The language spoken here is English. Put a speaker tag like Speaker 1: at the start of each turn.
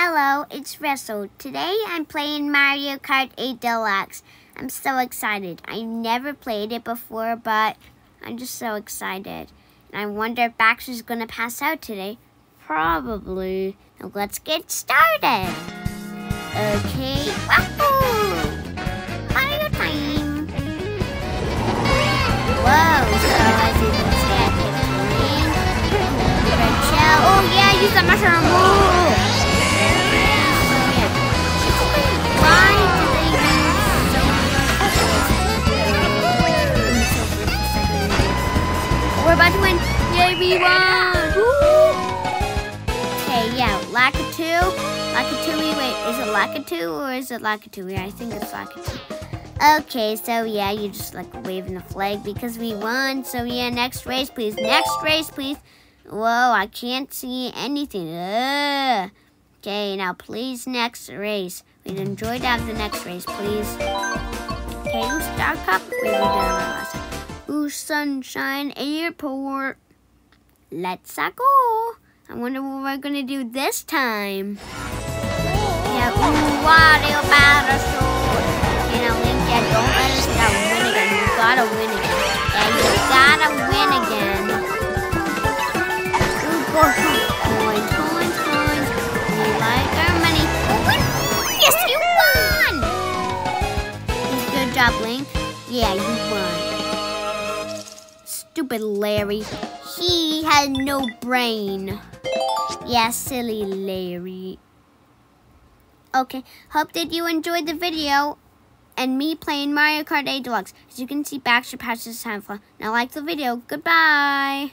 Speaker 1: Hello, it's Russell. Today I'm playing Mario Kart 8 Deluxe. I'm so excited. I never played it before, but I'm just so excited. And I wonder if Baxter's gonna pass out today. Probably. Now let's get started. Okay! We're about to win. Yay, we won! Okay, yeah, Lakitu. Lakatui, wait, is it Lakitu or is it Lakitu? Yeah, I think it's Lakitu. Okay, so yeah, you just like waving the flag because we won. So yeah, next race, please. Next race, please. Whoa, I can't see anything. Ugh. Okay, now please, next race. We'd enjoy to have the next race, please. Okay, Star Cup. We did last. Ooh, Sunshine Airport. Let's go. I wonder what we're gonna do this time. Yeah, ooh, Wario Parachute. You know, yeah, don't let us down. Win again. You gotta win again. Yeah, you gotta win again. Ooh, go, coins. We like our money. Yes, you won! Good job, Link. Yeah, you won stupid Larry. He had no brain. Yeah, silly Larry. Okay, hope that you enjoyed the video and me playing Mario Kart 8 Deluxe. As you can see, Baxter passes time for. Now like the video. Goodbye.